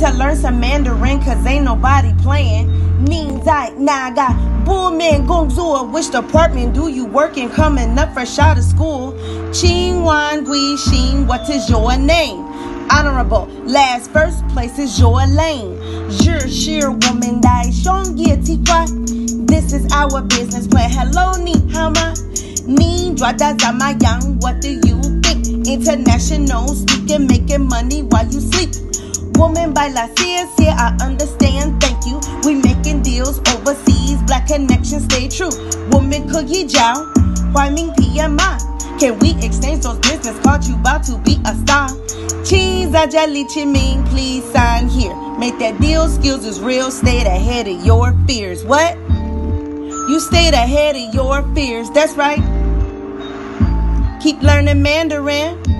to learn some Mandarin, cause ain't nobody playing. Ning Zai Naga, Bullman Gongzua, which department do you work in? Coming up fresh out of school. Qing Wan Gui Xin, what is your name? Honorable, last first place is your lane. Zhi Shir woman dai shong. This is our business plan. Hello, ni how ma? Ni yang, what do you think? International speaking, making money while you sleep. Woman by la ciencia, I understand, thank you. We making deals overseas, black connection stay true. Woman cook ye jiao, Huai Ming PMI. Can we exchange those business cards? You about to be a star. Cheese, I jelly chiming, please sign here. Make that deal, skills is real, stay ahead of your fears. What? You stayed ahead of your fears, that's right. Keep learning Mandarin.